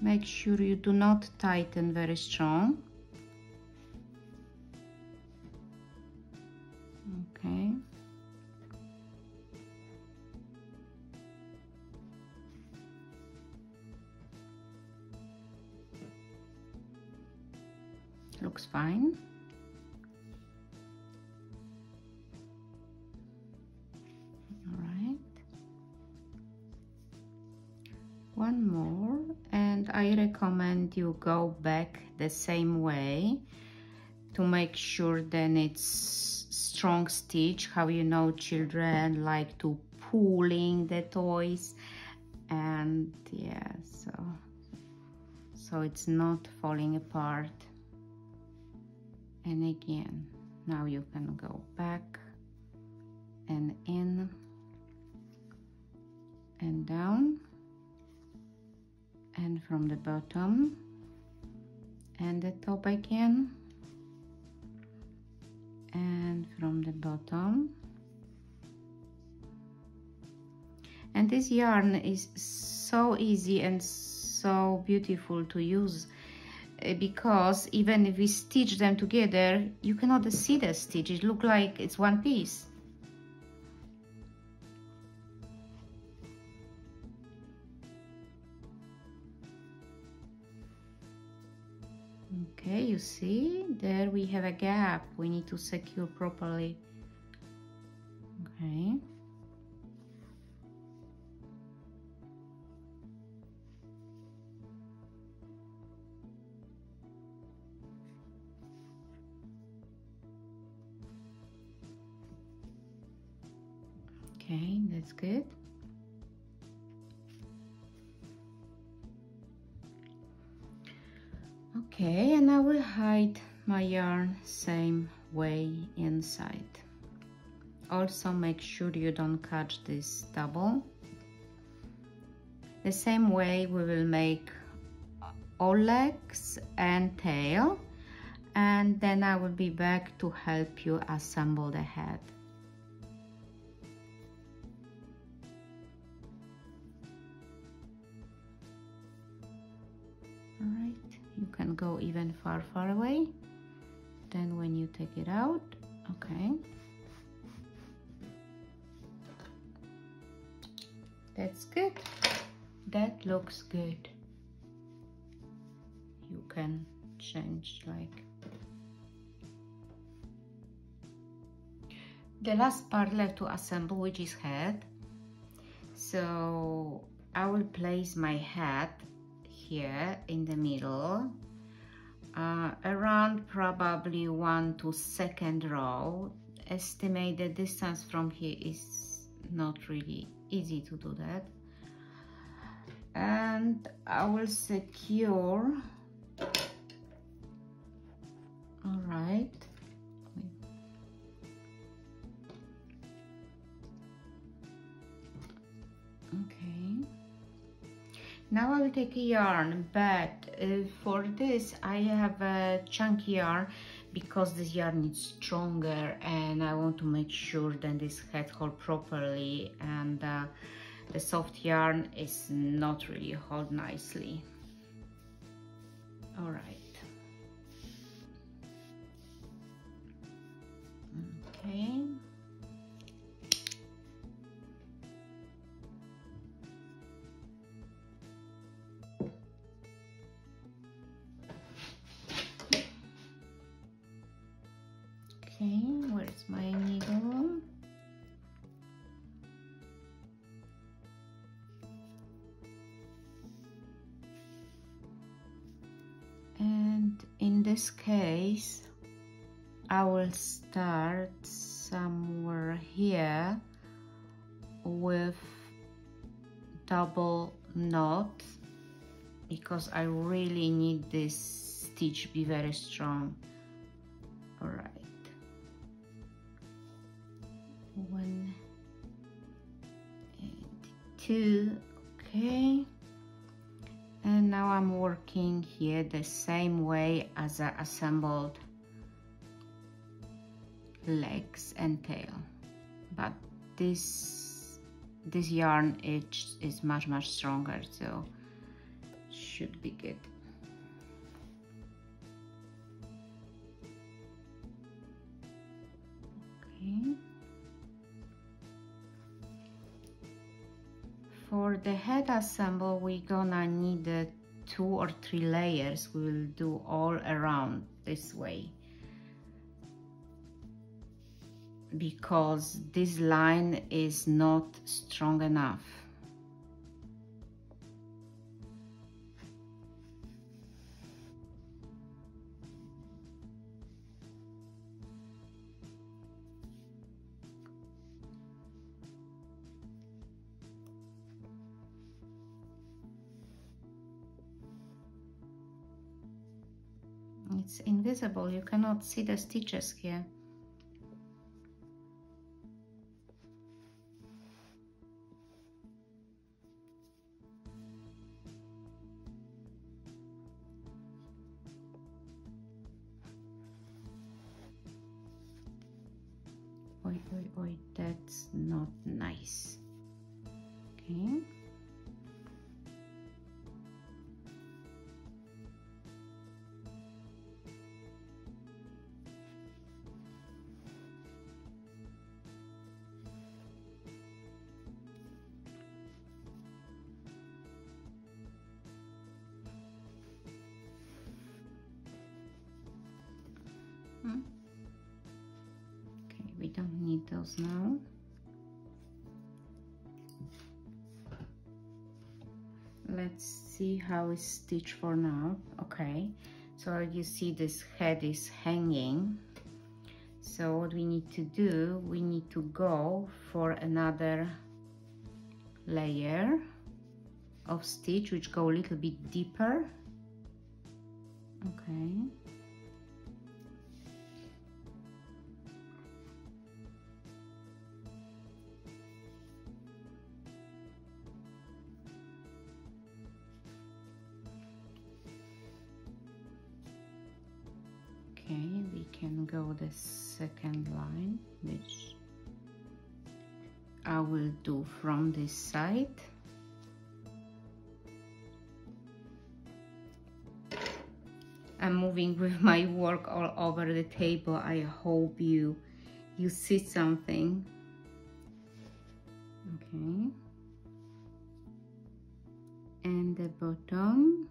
make sure you do not tighten very strong. Okay. Looks fine one more and I recommend you go back the same way to make sure then it's strong stitch how you know children like to pulling the toys and yeah so so it's not falling apart. And again now you can go back and in and down and from the bottom. And the top again and from the bottom. And this yarn is so easy and so beautiful to use uh, because even if we stitch them together you cannot see the stitch. It look like it's one piece okay you see there we have a gap. We need to secure properly. Okay. Okay that's good okay and I will hide my yarn same way inside. Also make sure you don't catch this double the same way we will make all legs and tail. And then I will be back to help you assemble the head you can go even far far away. Then when you take it out okay. That's good. That looks good. You can change like. The last part left to assemble which is head so I will place my head here in the middle uh, around probably one to second row. Estimate the distance from here is not really easy to do that. And I will secure all right. Okay now I will take a yarn but uh, for this I have a chunky yarn because this yarn is stronger and I want to make sure that this head hold properly and uh, the soft yarn is not really hold nicely. All right. Okay okay my needle and in this case I will start somewhere here with double knot because I really need this stitch be very strong. All right one two okay. And now I'm working here the same way as I assembled legs and tail. But this this yarn edge is much much stronger so should be good. Okay for the head assemble we're gonna need uh, two or three layers. We will do all around this way. Because this line is not strong enough it's invisible. You cannot see the stitches here now. Let's see how it's stitched for now. Okay, so you see this head is hanging. So what we need to do, we need to go for another layer of stitch which go a little bit deeper. Okay can go the second line which I will do from this side. I'm moving with my work all over the table. I hope you you see something. Okay. And the bottom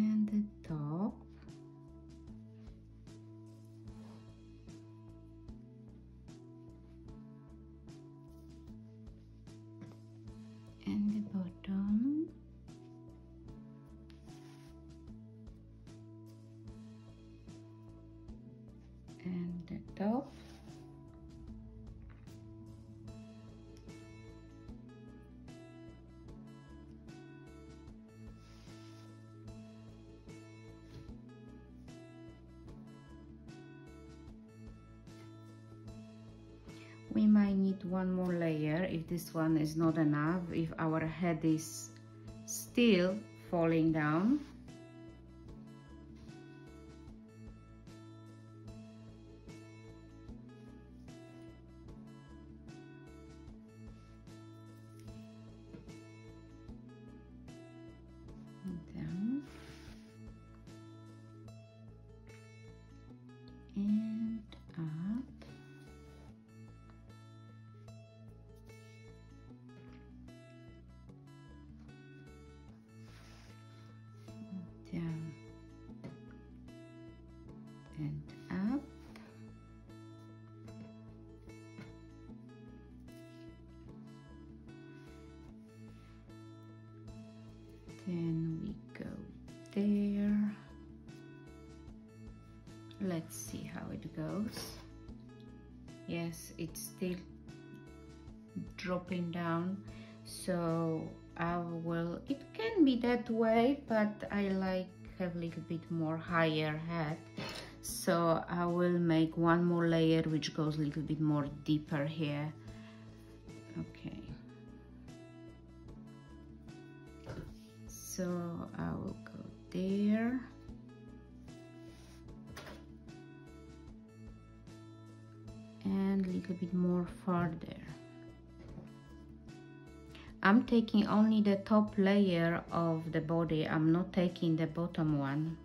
and the top and the bottom this one is not enough. If our head is still falling down still dropping down. So I will it can be that way but I like have a little bit more higher head. So I will make one more layer which goes a little bit more deeper here. Okay. So I will go there and a little bit more further I'm taking only the top layer of the body. I'm not taking the bottom one.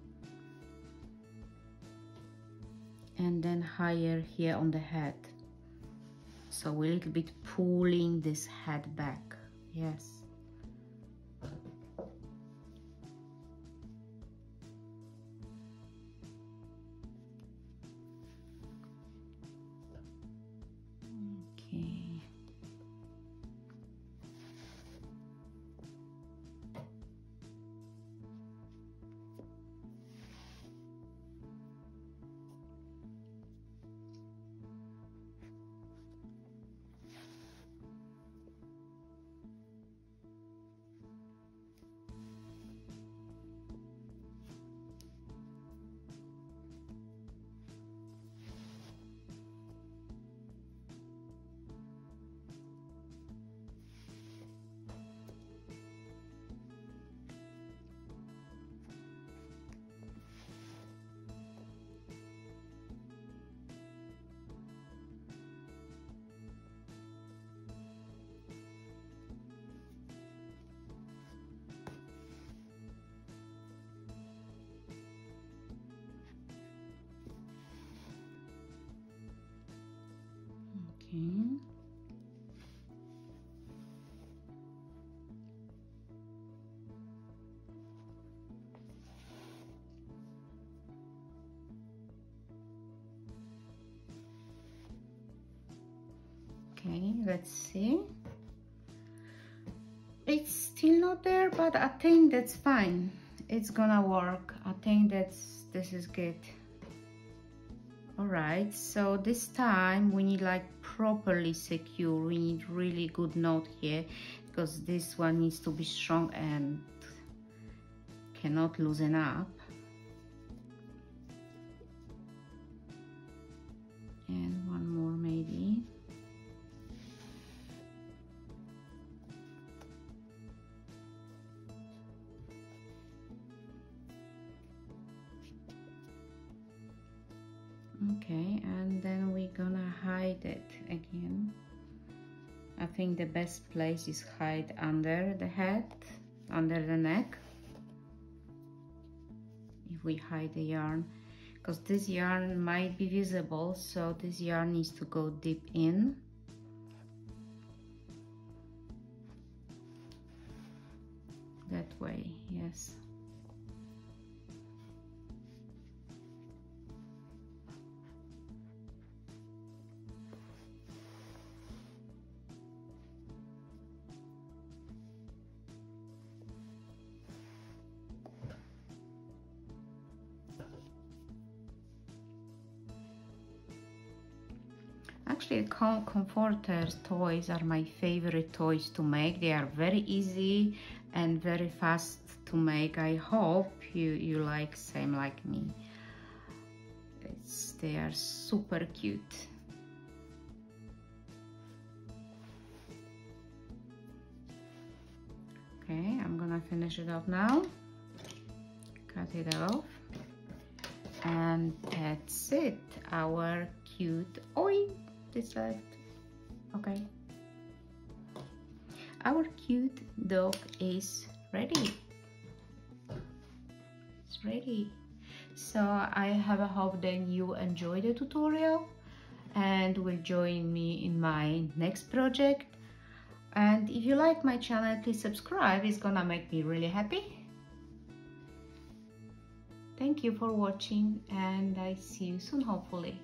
And then higher here on the head. So a little bit pulling this head back. Yes Okay. Let's see. It's still not there, but I think that's fine. It's gonna work. I think that's this is good all right so this time we need like properly secure we need really good knot here because this one needs to be strong and cannot loosen up place is hide under the head under the neck. If we hide the yarn because this yarn might be visible so this yarn needs to go deep in. That way yes comforters toys are my favorite toys to make. They are very easy and very fast to make. I hope you, you like same like me. It's, they are super cute. Okay, I'm gonna finish it off now. Cut it off. And that's it, our cute oink this left okay. Our cute dog is ready. It's ready. So i have a hope that you enjoy the tutorial and will join me in my next project. And if you like my channel please subscribe. It's gonna make me really happy. Thank you for watching and i see you soon hopefully